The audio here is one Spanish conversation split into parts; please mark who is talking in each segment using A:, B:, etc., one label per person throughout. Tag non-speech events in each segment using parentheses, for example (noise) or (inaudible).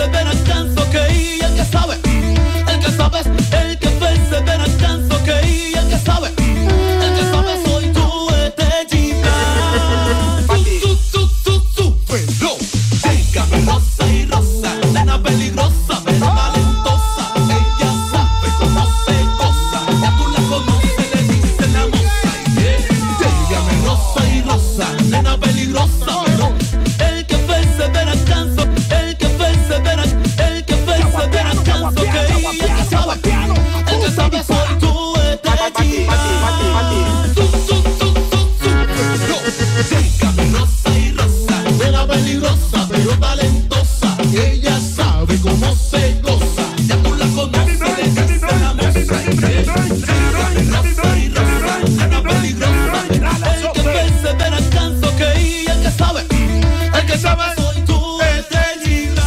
A: vence ven al canso que el que sabe, el que sabe, el el que sabe soy tú, estrellita.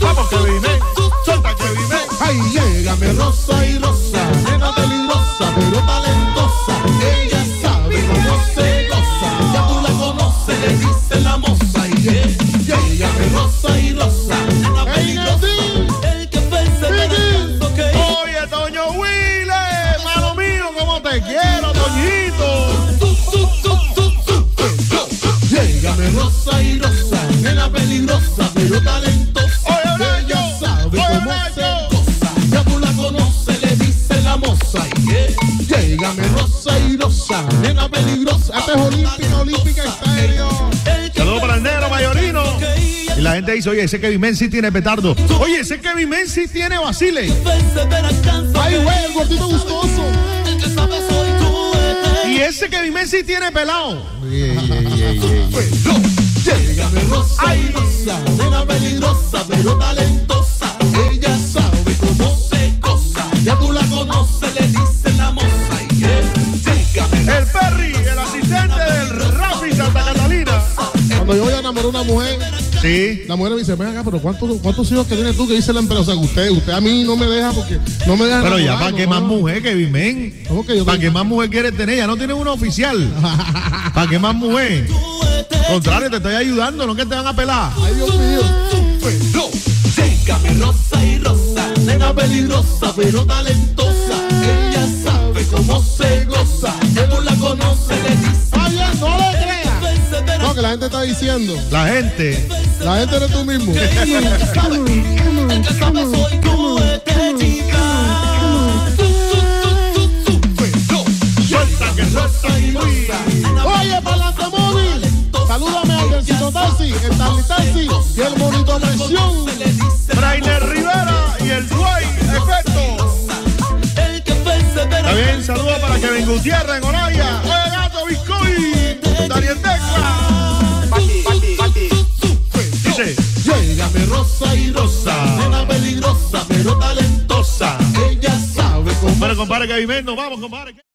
B: Vamos, Kevin, ¿eh? Suelta, Kevin, ¿eh?
A: Ay, llégame rosa y rosa, nena peligrosa, pero talentosa. Ella sabe cómo se goza, ya tú la conoces, le dicen la moza. Y llégame rosa y rosa, nena peligrosa. El que canso, que
B: Oye, Toño Wille, mano mío, cómo te quiero, Toñito.
A: Y rosa, nena peligrosa.
C: Esta es olímpica, olímpica estéreo.
B: Saludos para el negro mayorino. Y la gente dice, oye, ese Kevin Men sí tiene petardo. Oye, ese Kevin Men sí tiene vacile.
C: Ay, güey, el gordito gustoso.
B: Y ese Kevin Men sí tiene pelado.
A: Pero Llégame rosa y rosa, nena peligrosa,
C: A una mujer,
B: Sí.
C: la mujer me dice, ven acá, pero ¿cuántos, cuántos hijos que tienes tú que dice la empresa? O sea, que usted, usted a mí no me deja porque no me deja
B: Pero ya, ¿para qué más mujer,
C: que yo
B: ¿Para qué más mujer quieres tener? Ya no tienes una oficial. (laughs) ¿Para qué más mujer? Contrario, te estoy ayudando, no que te van a pelar.
C: Ay, Dios mío.
A: Pero rosa y rosa, nena peligrosa, pero talentosa.
C: Está diciendo.
B: La gente.
C: La gente eres tú mismo. Oye, Palante Móvil. Salúdame a Albercito Tarsi, el Tarly Tarsi y el Bonito Presión.
B: Brainer Rivera y el Duay Efecto. bien, saludos para Kevin Gutiérrez en Oraya.
A: Pero talentosa. Ella sabe cómo
B: Bueno, compadre Kevin Men, nos vamos, compadre.